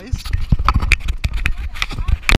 guys.